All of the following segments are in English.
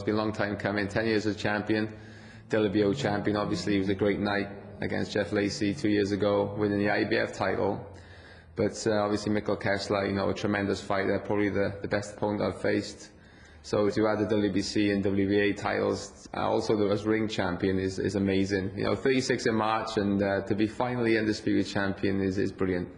It's been a long time coming, 10 years as champion, WBO champion. Obviously, it was a great night against Jeff Lacy two years ago, winning the IBF title. But uh, obviously, Mikkel Kessler, you know, a tremendous fighter, probably the, the best opponent I've faced. So to add the WBC and WBA titles, uh, also as ring champion is, is amazing. You know, 36 in March, and uh, to be finally undisputed champion is, is brilliant.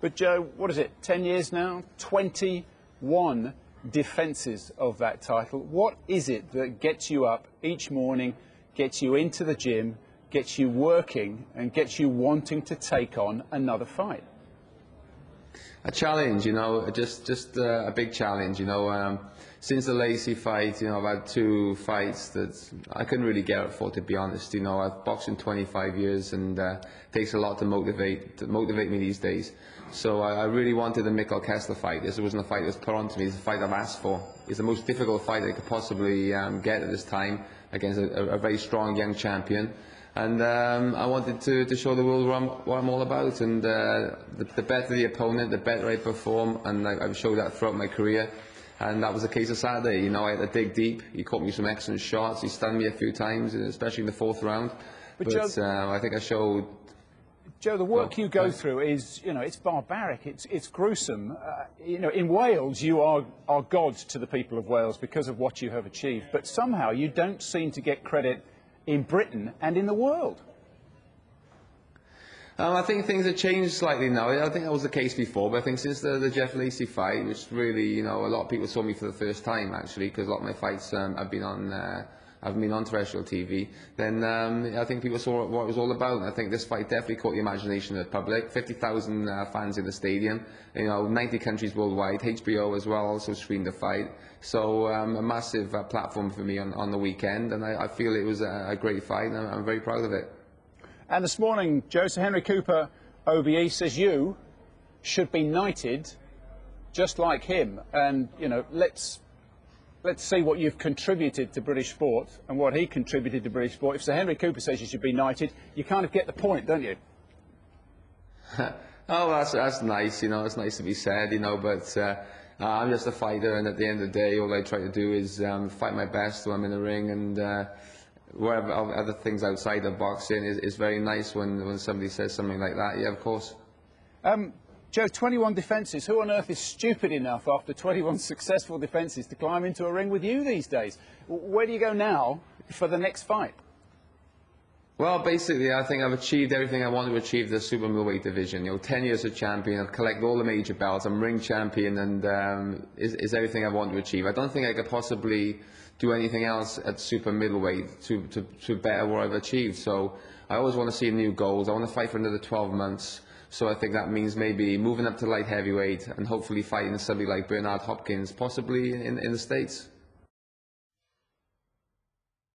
But Joe, what is it, 10 years now? 21 defences of that title. What is it that gets you up each morning, gets you into the gym, gets you working, and gets you wanting to take on another fight? A challenge, you know, just just uh, a big challenge, you know. Um, since the Lacy fight, you know, I've had two fights that I couldn't really get up for, to be honest. You know, I've boxed in 25 years, and uh, it takes a lot to motivate to motivate me these days. So I, I really wanted the Mikkel Kessler fight. This wasn't a fight that was put on to me. It's a fight I've asked for. It's the most difficult fight I could possibly um, get at this time against a, a very strong young champion and um, I wanted to, to show the world what I'm, what I'm all about. And uh, the, the, better the opponent, the better I perform, and I, have showed that throughout my career. And that was the case of Saturday. You know, I had to dig deep. He caught me some excellent shots. He stunned me a few times, especially in the fourth round. But, but Joe, uh, I think I showed. Joe, the work well, you go through is, you know, it's barbaric. It's it's gruesome. Uh, you know, in Wales, you are are gods to the people of Wales because of what you have achieved. But somehow, you don't seem to get credit in Britain and in the world? Um, I think things have changed slightly now. I think that was the case before, but I think since the, the Jeff Lacy fight, which really, you know, a lot of people saw me for the first time actually, because a lot of my fights um, have been on. Uh, I've been on terrestrial TV, then um, I think people saw what it was all about. I think this fight definitely caught the imagination of the public. 50,000 uh, fans in the stadium, you know, 90 countries worldwide. HBO as well also screened the fight. So um, a massive uh, platform for me on, on the weekend, and I, I feel it was a, a great fight, and I'm, I'm very proud of it. And this morning, Joseph Henry Cooper, OBE, says you should be knighted just like him. And, you know, let's let's see what you've contributed to British sport and what he contributed to British sport. If Sir Henry Cooper says you should be knighted, you kind of get the point, don't you? oh, that's, that's nice, you know, it's nice to be said, you know, but uh, I'm just a fighter, and at the end of the day, all I try to do is um, fight my best when I'm in the ring, and uh, whatever other things outside of boxing is, is very nice when, when somebody says something like that, yeah, of course. Um, Joe, 21 defences. Who on earth is stupid enough after 21 successful defences to climb into a ring with you these days? Where do you go now for the next fight? Well, basically, I think I've achieved everything I wanted to achieve the super middleweight division. You know, 10 years as champion, I've collected all the major belts, I'm ring champion, and um, is, is everything I want to achieve. I don't think I could possibly do anything else at super middleweight to, to, to better what I've achieved. So I always want to see new goals. I want to fight for another 12 months. So I think that means maybe moving up to light heavyweight and hopefully fighting somebody like Bernard Hopkins, possibly in, in the States.